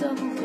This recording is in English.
So.